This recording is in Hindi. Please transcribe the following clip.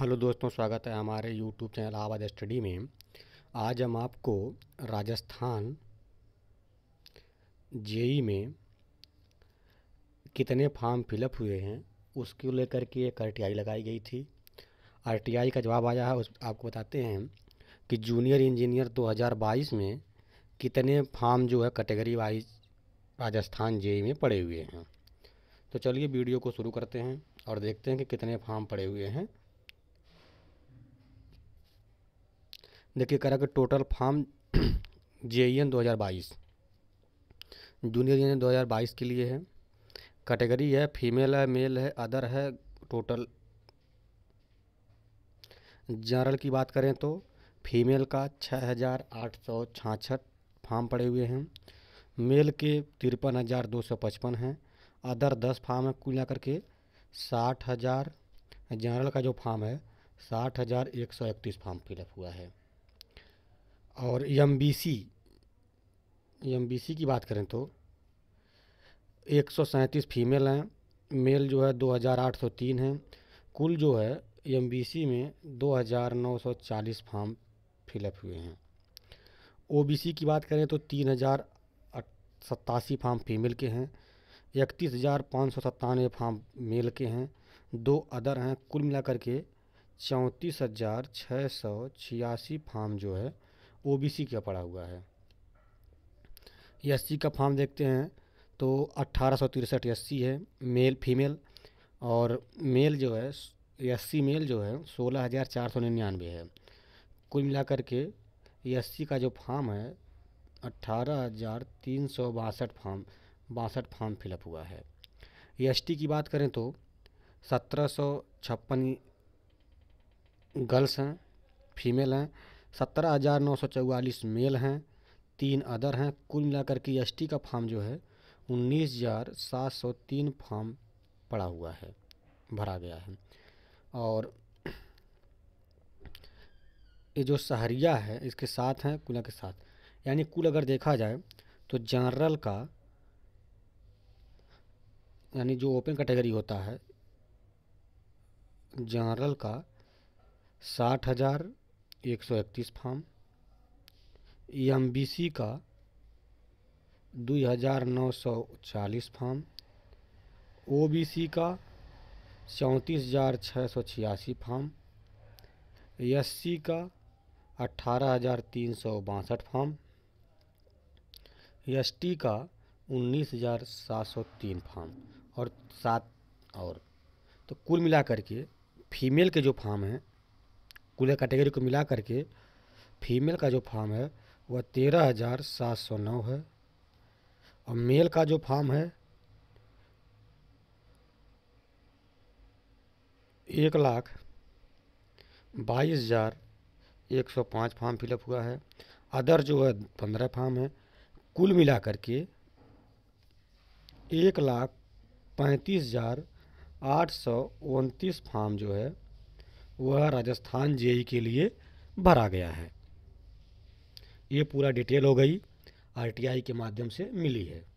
हेलो दोस्तों, स्वागत है हमारे यूट्यूब चैनल आवाज़ स्टडी में। आज हम आपको राजस्थान जेई में कितने फॉर्म फिलअप हुए हैं, उसको लेकर के एक आरटीआई लगाई गई थी। आरटीआई का जवाब आया है, उस आपको बताते हैं कि जूनियर इंजीनियर 2022 में कितने फॉर्म जो है कैटेगरी वाइज राजस्थान जेई में पड़े हुए हैं। तो चलिए वीडियो को शुरू करते हैं और देखते हैं कि कितने फॉर्म पड़े हुए हैं। देखिए, करा कि total form J E N दो हज़ार बाईस। जूनियर इंजीनियर दो हज़ार बाईस के लिए है। कैटेगरी है फीमेल है मेल है अदर है टोटल जनरल की बात करें तो फीमेल का छः हज़ार आठ सौ छाछठ फार्म पड़े हुए हैं। मेल के तिरपन हज़ार दो सौ पचपन हैं। अदर दस फार्म है, कुल मिलाकर के साठ हज़ार। जनरल का जो फार्म है, साठ हज़ार एक सौ इकतीस फार्म फिलअप हुआ है। और M B C M B C की बात करें तो एक सौ सैंतीस फीमेल हैं, मेल जो है दो हज़ार आठ सौ तीन हैं। कुल जो है एम बी सी में दो हज़ार नौ सौ चालीस फॉर्म फिलअप हुए हैं। ओ बी सी की बात करें तो तीन हज़ार सत्तासी फार्म फीमेल के हैं, इकतीस हज़ार पाँच सौ सत्तानवे फार्म मेल के हैं। दो अदर हैं, कुल मिलाकर के चौंतीस हज़ार छः सौ छियासी फार्म जो है ओबीसी का पड़ा हुआ है। एस का फॉर्म देखते हैं तो अट्ठारह सौ तिरसठ एस है, मेल, फीमेल और मेल जो है एस मेल जो है, सोलह हज़ार चार सौ निन्यानवे है। कुल मिलाकर के एससी का जो फॉर्म है, अट्ठारह हज़ार तीन सौ बासठ फॉर्म बासठ फॉर्म फिलअप हुआ है। एस की बात करें तो सत्रह सौ छप्पन गर्ल्स हैं, फीमेल हैं सत्रह हज़ार नौ सौ चौवालीस मेल हैं, तीन अदर हैं। कुल मिलाकर के एस का फॉर्म जो है, उन्नीस हज़ार सात सौ तीन फॉर्म पड़ा हुआ है, भरा गया है। और ये जो सहरिया है, इसके साथ हैं, कुल के साथ। यानी कुल अगर देखा जाए तो जनरल का, यानी जो ओपन कैटेगरी होता है, जनरल का साठ हज़ार एक सौ इकतीस फार्म। एम बी सी का दो हज़ार नौ सौ चालीस फार्म। ओ बी सी का चौंतीस हज़ार छः सौ छियासी फार्म। एस सी का अट्ठारह हज़ार तीन सौ बासठ फार्म। एस टी का उन्नीस हज़ार सात सौ तीन फार्म। और सात और। तो कुल मिलाकर के फीमेल के जो फार्म हैं कुल कैटेगरी को मिला करके फीमेल का जो फार्म है, वह तेरह हज़ार सात सौ नौ है। और मेल का जो फार्म है, एक लाख बाईस हज़ार एक सौ पाँच फार्म फिलअप हुआ है। अदर जो है, पंद्रह फार्म है। कुल मिला करके एक लाख पैंतीस हज़ार आठ सौ उनतीस फार्म जो है वह राजस्थान जेई के लिए भरा गया है। ये पूरा डिटेल हो गई आरटीआई के माध्यम से मिली है।